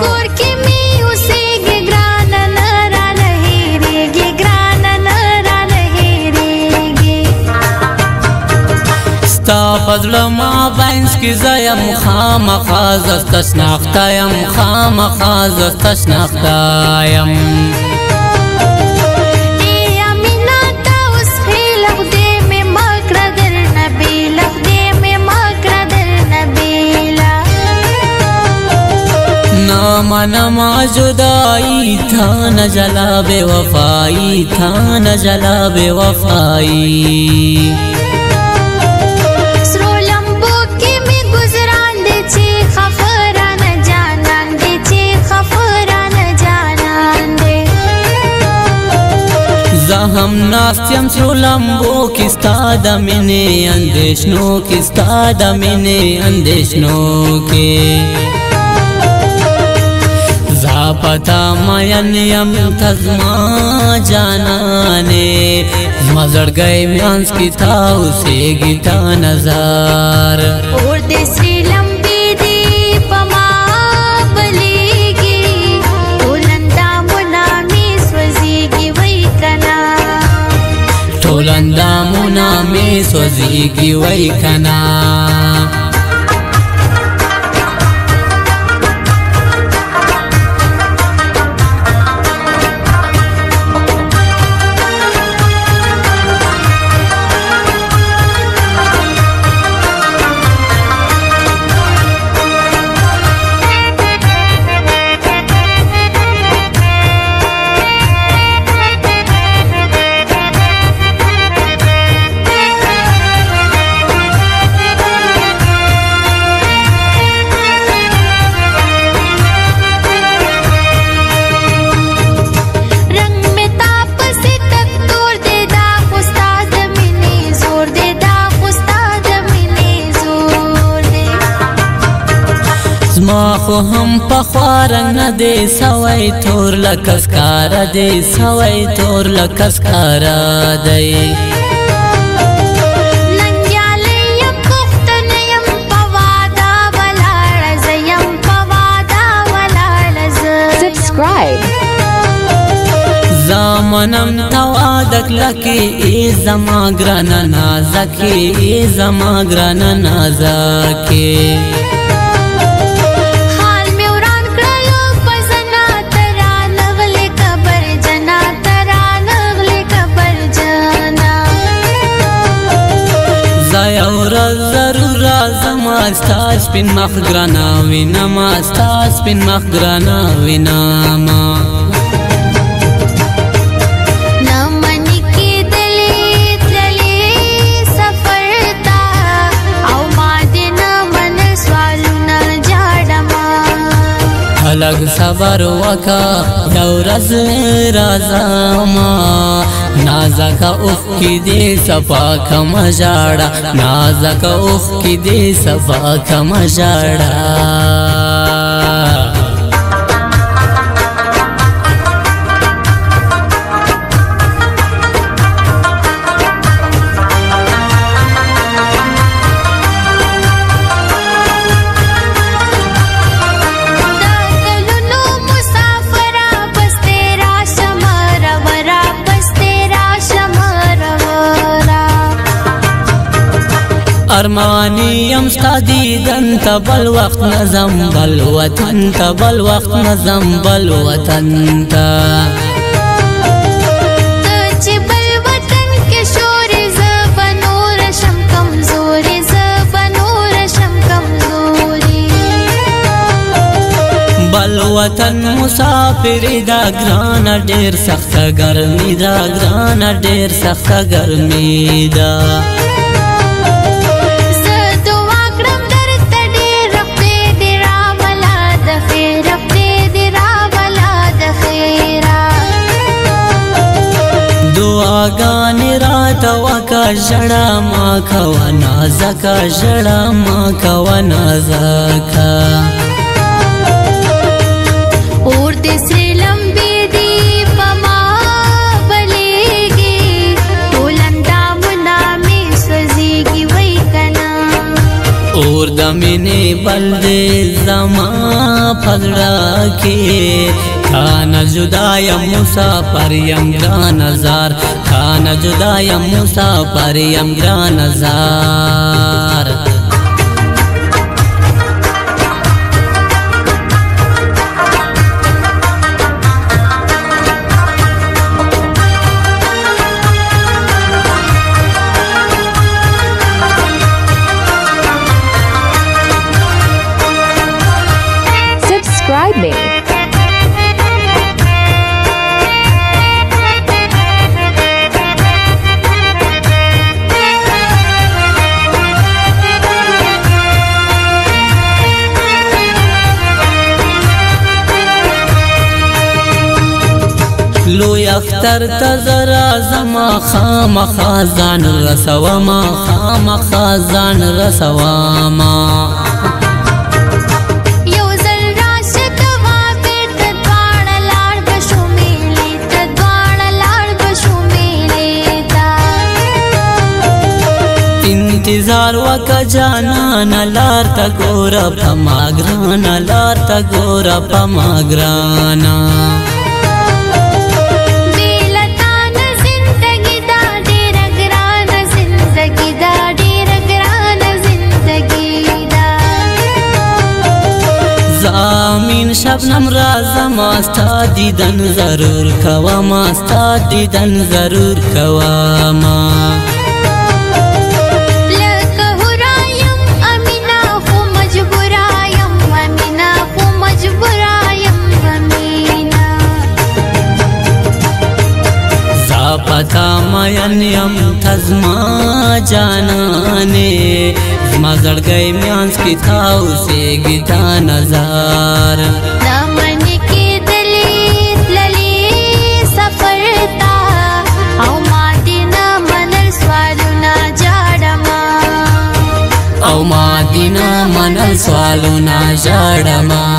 کور کې می اوسېږي ګران نه را لهېږي ګران نه را لهېږي ستا پزړه ما باینس کې زایم خامخا زستشناختا يم خامخا زستشناختا يم منما جدائی تھا نہ جلا بے وفائی تھا نہ جلا بے وفائی هم ناستیم سرو لمبو کستا د مینې اندیشنو کستا د مینې اندیشنو کې پتا مین یم تزما جانانے مزڑ گئے میانس کی تھا اسے گیتا نظار اور دیسری لمبی دی پما بلی گی اولندا منامی سوزی گی وی کنا تولندا منامی سوزی گی وی کنا خو هم په خوارنګ نه دی سوي تور لکس کار دی سوي تور لکس کار دی زمانم توا دکلکی ای زما گرانا نازکی ای زما گرانا نازکی ستا سپین مخ گرانا وینم ستا سپین مخ گرانا وینم لګ صبر وکا دورز رازا ما نازکا اوخ کی دی صفا کم جاڑا نازکا اوخ کی دی صفا کم جاڑا ارمانی یم ستا دیدن تا بل وقت نظم بل وطن تا بل وقت نظم بل وطن تا بل وطن مسافر دا ګران ډیر سخت ګرمي دا ګران ډیر سخت ګرمي دا زکا جڑا ما کوانا زکا جڑا ما کوانا زکا اور دې سری لمبي دي پما بلېږي ټول اندامونه مې سوځيږي وای کنا اور د مینې بل دې زما پدړه کې خان جدایم مسافریم گران زار خان جدایم مسافریم گران زار لوی اختر تزر زما خام خزان رسوما خام خزان رسوما انتظار وکا جانا لار تا ګور پما ګرانا لار تا ګور پما ګرانا شبنم رازم استا دیدن ضرور کوام استا دیدن ضرور کوام پتا مین یم تزما جانانه زما زړګی میانس کی تا اوسېږي تا نظر خیالونه ژړما